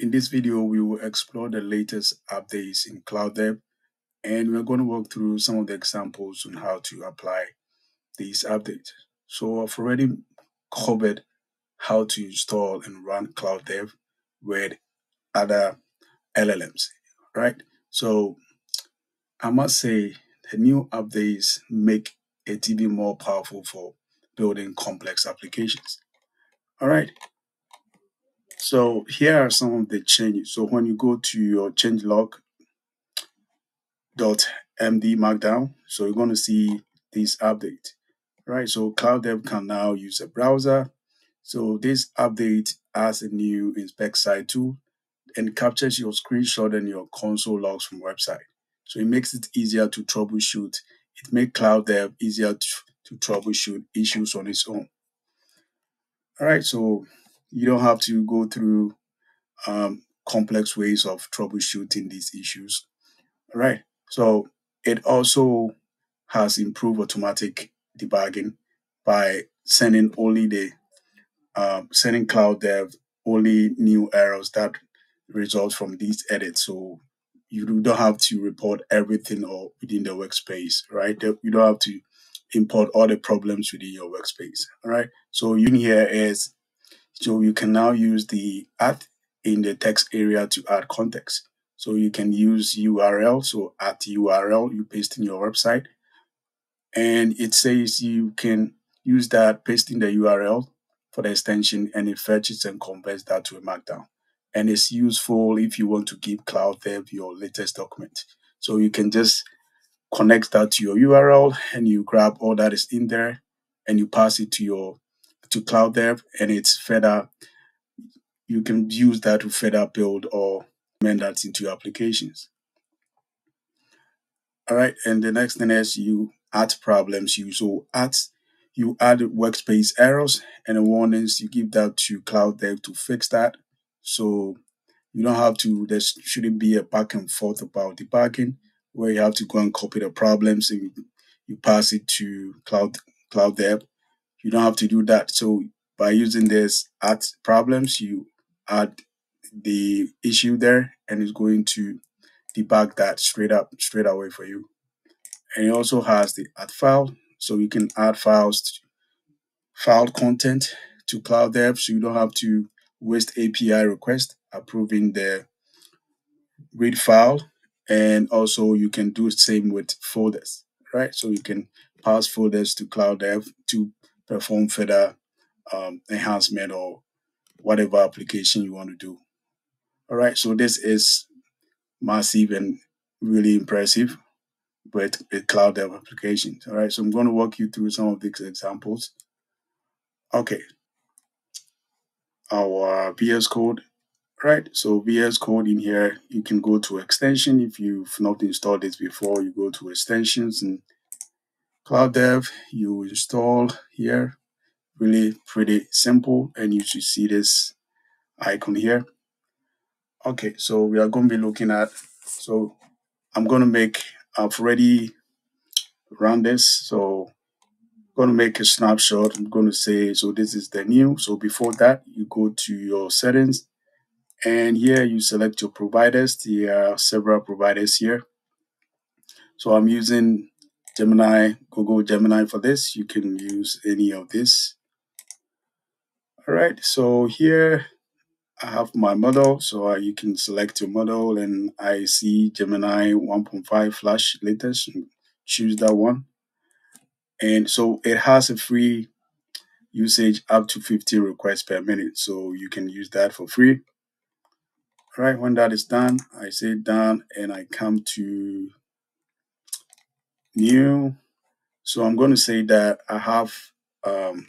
In this video, we will explore the latest updates in Claude Dev and we're going to walk through some of the examples on how to apply these updates. So I've already covered how to install and run Claude Dev with other LLMs, right? So I must say the new updates make it even more powerful for building complex applications. All right. So here are some of the changes. So when you go to your changelog .md markdown, so you're going to see this update, right? So Claude Dev can now use a browser. So this update adds a new inspect site tool and captures your screenshot and your console logs from website. So it makes it easier to troubleshoot. It makes Claude Dev easier to, to troubleshoot issues on its own. All right, so you don't have to go through um, complex ways of troubleshooting these issues. All right, so it also has improved automatic debugging by sending only the um, sending Claude Dev only new errors that result from these edits. So you don't have to report everything or within the workspace, right? You don't have to import all the problems within your workspace. All right. So in here is so you can now use the at in the text area to add context. So you can use URL. So at URL, you paste in your website. And it says you can use that, paste in the URL for the extension, and it fetches and converts that to a markdown. And it's useful if you want to give Claude Dev your latest document. So you can just connect that to your URL and you grab all that is in there and you pass it to your to Claude Dev and it's further you can use that to further build or amend that into your applications. All right, and the next thing is you add problems. You so add you add workspace errors and warnings. You give that to Claude Dev to fix that. So you don't have to. There shouldn't be a back and forth about debugging where you have to go and copy the problems and you, you pass it to Claude Claude Dev. You don't have to do that. So by using this add problems, you add the issue there and it's going to debug that straight up straight away for you. And it also has the add file, so you can add files, file content to Claude Dev, so you don't have to waste API request approving the read file. And also you can do the same with folders, right? So you can pass folders to Claude Dev to perform further um, enhancement or whatever application you want to do. All right, so this is massive and really impressive with, Claude Dev applications. All right, so I'm going to walk you through some of these examples. Okay, our VS Code. Right, so VS Code in here, you can go to extension. If you've not installed this before, you go to extensions and Claude Dev, you install here. Really pretty simple, and you should see this icon here. Okay, so we are going to be looking at, so I'm going to make, I've already run this, so I'm going to make a snapshot. I'm going to say, so this is the new. So before that, you go to your settings, and here you select your providers. There are several providers here. So I'm using Gemini, Google Gemini for this. You can use any of this. All right, so here I have my model, so uh, you can select your model and I see Gemini 1.5 Flash latest, choose that one. And so it has a free usage up to 50 requests per minute, so you can use that for free. All right, when that is done, I say done and I come to new. So I'm going to say that I have um,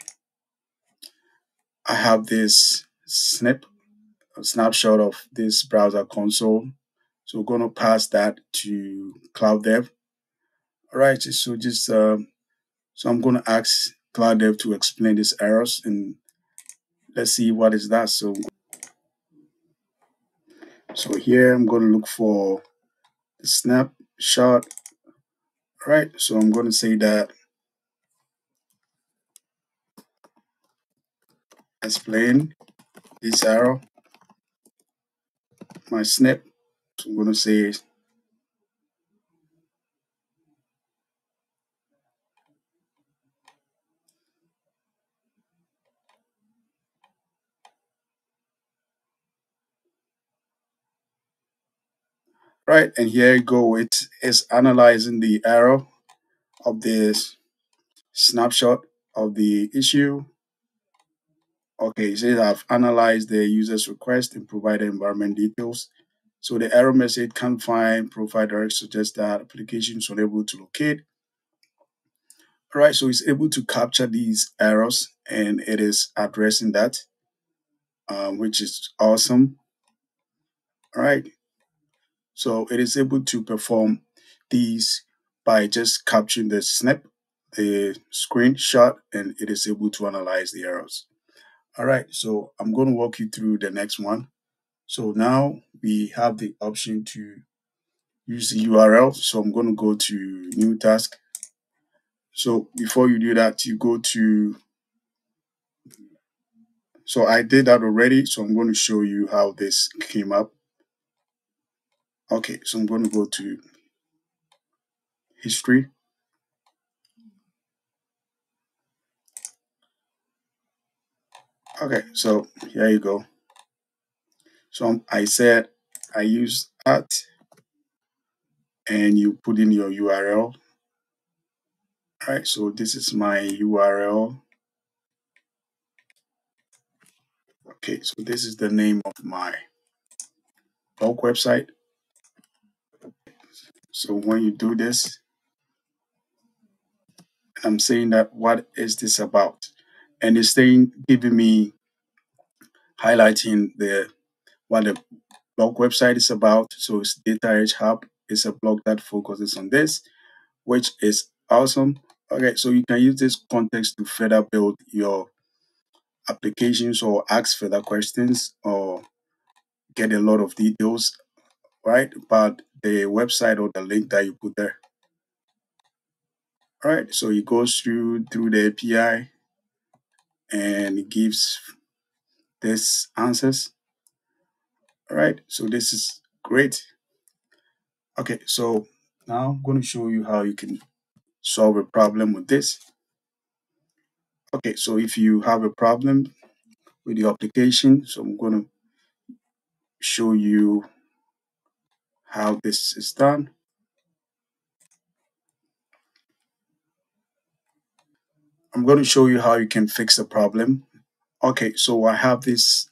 I have this snip snapshot of this browser console. So we're going to pass that to Claude Dev. All right, so just um, so I'm going to ask Claude Dev to explain these errors and let's see what is that. So so here I'm going to look for the snapshot. Right, so I'm going to say that explain this arrow, my snip. So I'm going to say right and here you go it is analyzing the error of this snapshot of the issue. Okay it says i've analyzed the user's request and provided environment details. So the error message can't find profile direct suggests that application is unable to locate. All right so it's able to capture these errors and it is addressing that um, which is awesome. All right so it is able to perform these by just capturing the snip, the screenshot, and it is able to analyze the errors. All right, so I'm going to walk you through the next one. So now we have the option to use the URL. So I'm going to go to new task. So before you do that, you go to, so I did that already. So I'm going to show you how this came up. Okay, so I'm going to go to history. Okay, so here you go. So I said I use at and you put in your URL. All right, so this is my URL. Okay, so this is the name of my blog website. So when you do this, I'm saying that what is this about? And it's saying giving me highlighting the what the blog website is about. So it's Data Edge Hub. It's a blog that focuses on this, which is awesome. Okay, so you can use this context to further build your applications or ask further questions or get a lot of details, right? About the website or the link that you put there. All right, so it goes through through the API and it gives this answers. All right, so this is great. Okay, so now I'm going to show you how you can solve a problem with this. Okay, so if you have a problem with the application, so I'm going to show you how this is done. I'm going to show you how you can fix the problem. Okay, so I have this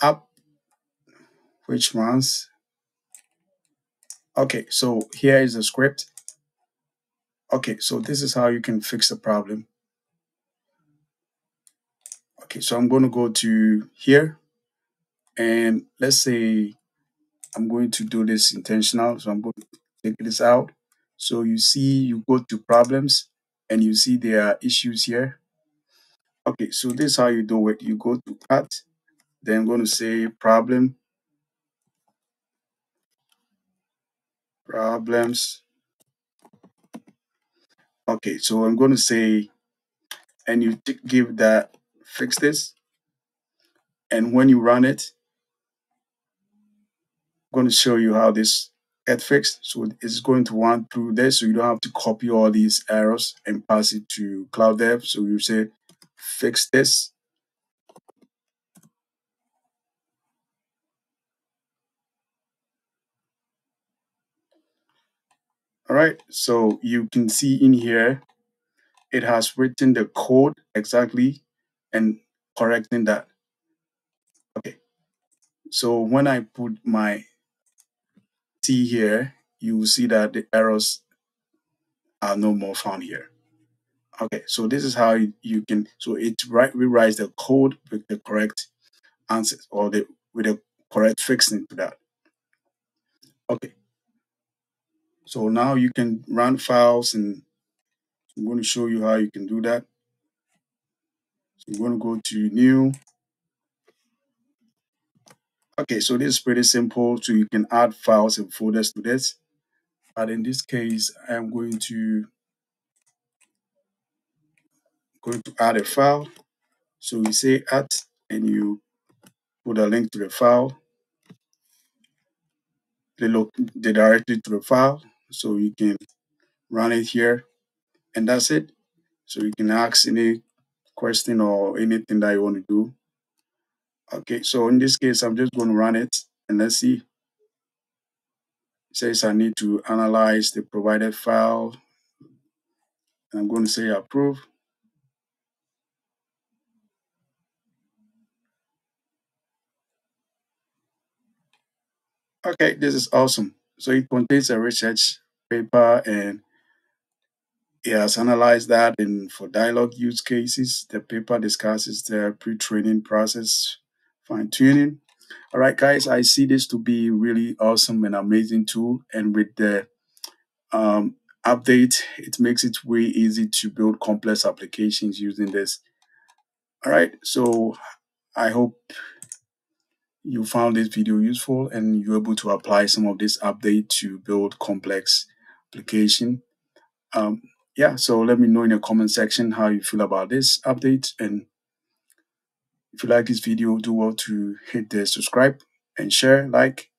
app which runs. Okay, so here is the script. Okay, so this is how you can fix the problem. Okay, so I'm going to go to here and let's say I'm going to do this intentional. So I'm going to take this out. So you see, you go to problems and you see there are issues here. Okay, so this is how you do it. You go to cut, then I'm going to say problem, problems. Okay, so I'm going to say, and you give that, fix this. And when you run it, I'm going to show you how this fixed. So it's going to run through this, so you don't have to copy all these errors and pass it to Claude Dev. So you say, fix this. All right, so you can see in here, it has written the code exactly and correcting that. Okay, so when I put my T here, you will see that the errors are no more found here. Okay, so this is how you can, so it right rewrites the code with the correct answers or the with the correct fixing to that. Okay, so now you can run files and I'm going to show you how you can do that. So I'm going to go to new. Okay, so this is pretty simple. So you can add files and folders to this. But in this case, I'm going to going to add a file. So you say add and you put a link to the file. the, look, the directory to the file. So you can run it here and that's it. So you can ask any question or anything that you want to do. Okay, so in this case, I'm just going to run it and let's see. It says I need to analyze the provided file. And I'm going to say approve. Okay, this is awesome. So it contains a research paper and it has analyzed that and for dialogue use cases. The paper discusses the pre-training process, fine-tuning. All right, guys, I see this to be really awesome and amazing tool. And with the um, update, it makes it way easy to build complex applications using this. All right, so I hope you found this video useful and you're able to apply some of this update to build complex application. Um, yeah, so let me know in the comment section how you feel about this update. And if you like this video, do well to hit the subscribe and share, like,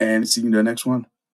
and see you in the next one.